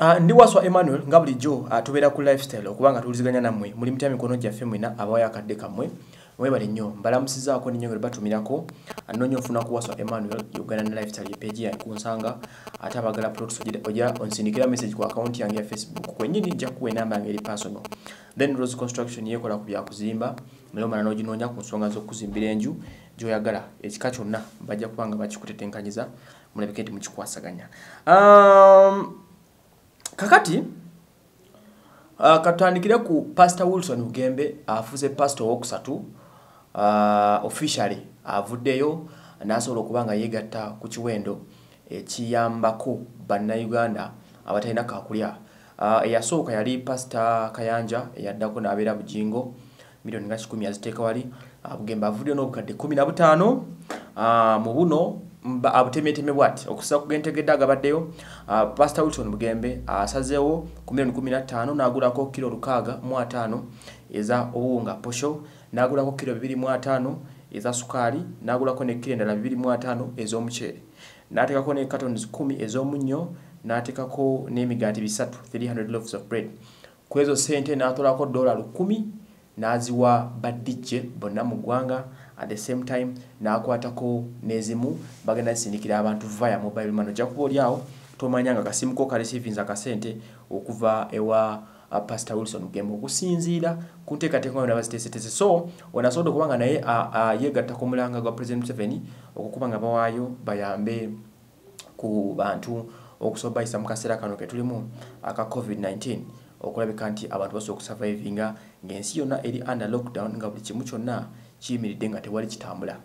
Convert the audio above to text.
Uh, ndi waswa emmanuel nga bulijjo uh, tubeera ku lifestyle okubanga tuwuliziganya nammwe muli mutya mikono gyaffe mwena abawayo akadde kammwe mwebale nnyo. Mbalamusizaako ninyongere batumirako anoonya ofuna ku waswa emmanuel uganda ne lifestyle epeegi yange kunsanga ate abagala plots ojja onsindikira message ku akawunti yange ya facebook kwenyini nja kuwa enamba yange eri personal. Then rose construction yekola ku byakuzimba naye omala n'oginoonya ku nsonga z'okuzimbira enju gyoyagala ekika kyonna bajja kubanga bakikutetenkanyiza mulabike nti mukikwasaganya. Um, kakati uh, katandikire ku pastor wilson ugembe afuze pastor owokusatu uh, officially avuddeyo nasobola okuba nga yeegatta ku kiwendo ekiyambako bannayuganda abatalina kakulya. Uh, eyasooka yali pastor kayanja eyaddako n'abeera bujingo miliyoni nga kikumi aziteeka wali bugembe avuddeyo n'obukadde kumi na butaano. Uh, mu buno abutemeteme bwati. Okusa kugentegedde agabaddeyo uh, pastor wilson bugembe asazeewo uh, ku milioni 15 n'agulako kilo 65 eza obuwunga posho n'agulako kilo 25 eza sukaali n'agulako ne kilo endala 25 ez'omuceere. N'ateekako ne cartons 10 ez'omunnyo n'ateekako n'emigaati bisatu 300 loaves of bread. Ku ezo sente n'atolako dola 10 n'aziwa badijje bonna mu ggwanga at the same time nakwatako nezimu bagenda zisindikira abantu via mobile money. Ojja kuba oli awo tomanya nga kasimu ko kareceivings akasente okuva ewa uh, pastor wilson gembe okusinziira ku nteekateeka yona baziteesetese so onasobodde okuba nga naye uh, uh, yegatta ku mulanga gwa president museveni okukuba nga bawaayo bayambe ku bantu okusobola bayisa mu kaseera kano ketulimu aka covid-19 okulabika nti abantu basobola okusurvivinga ng'ensi yonna eri under lockdown nga buli kimu kyonna kiyimiridde nga tewali kitambula